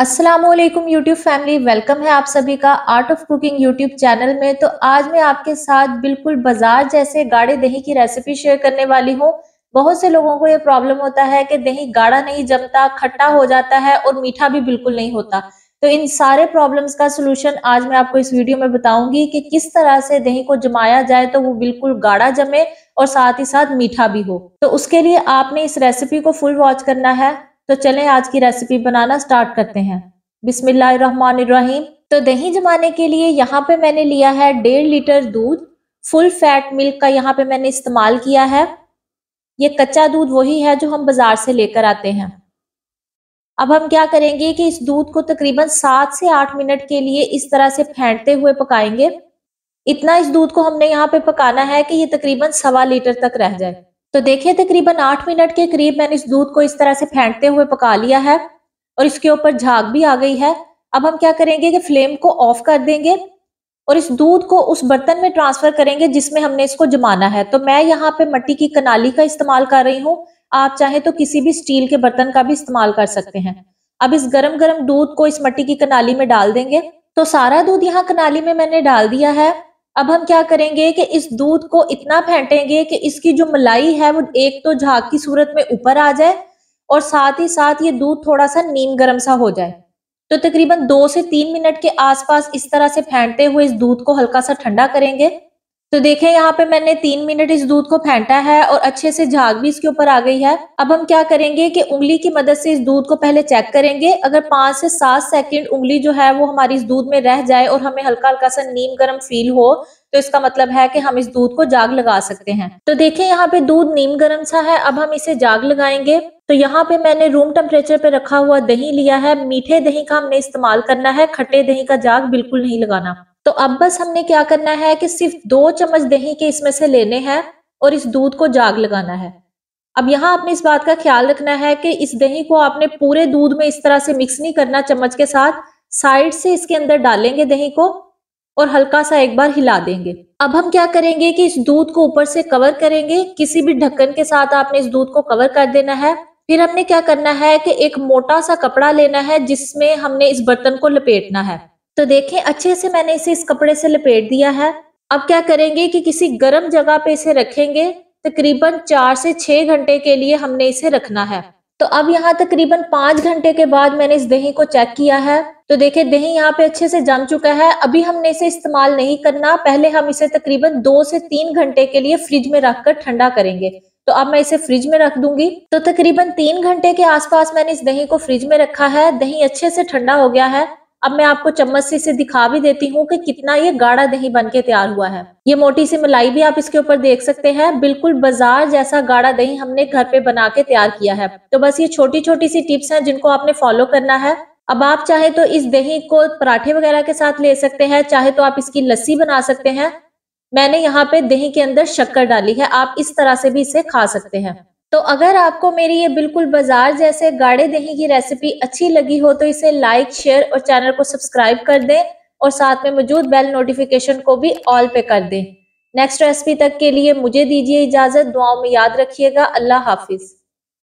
अस्सलाम वालेकुम YouTube family, welcome है आप सभी का art of cooking YouTube channel में। तो आज मैं आपके साथ बिल्कुल बाज़ार जैसे गाढ़े दही की रेसिपी शेयर करने वाली हूँ। बहुत से लोगों को ये प्रॉब्लम होता है कि दही गाढ़ा नहीं जमता, खट्टा हो जाता है और मीठा भी बिल्कुल नहीं होता। तो इन सारे प्रॉब्लम्स का सोल्यूशन आज मैं आपको इस वीडियो में बताऊँगी कि किस तरह से दही को जमाया जाए तो वो बिल्कुल गाढ़ा जमे और साथ ही साथ मीठा भी हो। तो उसके लिए आपने इस रेसिपी को फुल वॉच करना है। तो चलें आज की रेसिपी बनाना स्टार्ट करते हैं। बिस्मिल्लाहिर्रहमानिर्रहीम। तो दही जमाने के लिए यहाँ पे मैंने लिया है डेढ़ लीटर दूध। फुल फैट मिल्क का यहाँ पे मैंने इस्तेमाल किया है। ये कच्चा दूध वही है जो हम बाज़ार से लेकर आते हैं। अब हम क्या करेंगे कि इस दूध को तकरीबन सात से आठ मिनट के लिए इस तरह से फेंटते हुए पकाएँगे। इतना इस दूध को हमने यहाँ पे पकाना है कि ये तकरीबन सवा लीटर तक रह जाए। तो देखिए, तकरीबन आठ मिनट के करीब मैंने इस दूध को इस तरह से फेंटते हुए पका लिया है और इसके ऊपर झाग भी आ गई है। अब हम क्या करेंगे कि फ्लेम को ऑफ़ कर देंगे और इस दूध को उस बर्तन में ट्रांसफ़र करेंगे जिसमें हमने इसको जमाना है। तो मैं यहाँ पे मट्टी की कनाली का इस्तेमाल कर रही हूँ। आप चाहे तो किसी भी स्टील के बर्तन का भी इस्तेमाल कर सकते हैं। अब इस गरम गरम दूध को इस मट्टी की कनाली में डाल देंगे। तो सारा दूध यहाँ कनाली में मैंने डाल दिया है। अब हम क्या करेंगे कि इस दूध को इतना फेंटेंगे कि इसकी जो मलाई है वो एक तो झाग की सूरत में ऊपर आ जाए और साथ ही साथ ये दूध थोड़ा सा नीम गर्म सा हो जाए। तो तकरीबन दो से तीन मिनट के आसपास इस तरह से फेंटते हुए इस दूध को हल्का सा ठंडा करेंगे। तो देखें, यहाँ पे मैंने तीन मिनट इस दूध को फेंटा है और अच्छे से झाग भी इसके ऊपर आ गई है। अब हम क्या करेंगे कि उंगली की मदद से इस दूध को पहले चेक करेंगे। अगर पाँच से सात सेकंड उंगली जो है वो हमारी इस दूध में रह जाए और हमें हल्का हल्का सा नीम गर्म फील हो तो इसका मतलब है कि हम इस दूध को जाग लगा सकते हैं। तो देखें, यहाँ पे दूध नीम गर्म सा है, अब हम इसे जाग लगाएँगे। तो यहाँ पे मैंने रूम टेम्परेचर पे रखा हुआ दही लिया है। मीठे दही का हमने इस्तेमाल करना है, खट्टे दही का जाग बिल्कुल नहीं लगाना। तो अब बस हमने क्या करना है कि सिर्फ़ दो चम्मच दही के इसमें से लेने हैं और इस दूध को जाग लगाना है। अब यहाँ आपने इस बात का ख्याल रखना है कि इस दही को आपने पूरे दूध में इस तरह से मिक्स नहीं करना चम्मच के साथ। साइड से इसके अंदर डालेंगे दही को और हल्का सा एक बार हिला देंगे। अब हम क्या करेंगे कि इस दूध को ऊपर से कवर करेंगे। किसी भी ढक्कन के साथ आपने इस दूध को कवर कर देना है। फिर हमने क्या करना है कि एक मोटा सा कपड़ा लेना है जिसमें हमने इस बर्तन को लपेटना है। तो देखें, अच्छे से मैंने इसे इस कपड़े से लपेट दिया है। अब क्या करेंगे कि किसी गर्म जगह पे इसे रखेंगे। तकरीबन चार से छह घंटे के लिए हमने इसे रखना है। तो अब यहाँ तकरीबन पाँच घंटे के बाद मैंने इस दही को चेक किया है। तो देखे, दही यहाँ पे अच्छे से जम चुका है। अभी हमने इसे इस्तेमाल नहीं करना। पहले हम इसे तकरीबन दो से तीन घंटे के लिए फ्रिज में रखकर ठंडा करेंगे। तो अब मैं इसे फ्रिज में रख दूँगी। तो तकरीबन तीन घंटे के आसपास मैंने इस दही को फ्रिज में रखा है। दही अच्छे से ठंडा हो गया है। अब मैं आपको चम्मच से इसे दिखा भी देती हूँ कि कितना ये गाढ़ा दही बन के तैयार हुआ है। ये मोटी सी मलाई भी आप इसके ऊपर देख सकते हैं। बिल्कुल बाज़ार जैसा गाढ़ा दही हमने घर पे बना के तैयार किया है। तो बस ये छोटी छोटी सी टिप्स हैं जिनको आपने फॉलो करना है। अब आप चाहे तो इस दही को पराठे वगैरह के साथ ले सकते हैं, चाहे तो आप इसकी लस्सी बना सकते हैं। मैंने यहाँ पे दही के अंदर शक्कर डाली है, आप इस तरह से भी इसे खा सकते हैं। तो अगर आपको मेरी ये बिल्कुल बाज़ार जैसे गाढ़े दही की रेसिपी अच्छी लगी हो तो इसे लाइक शेयर और चैनल को सब्सक्राइब कर दें और साथ में मौजूद बेल नोटिफिकेशन को भी ऑल पे कर दें। नेक्स्ट रेसिपी तक के लिए मुझे दीजिए इजाज़त, दुआओं में याद रखिएगा। अल्लाह हाफिज।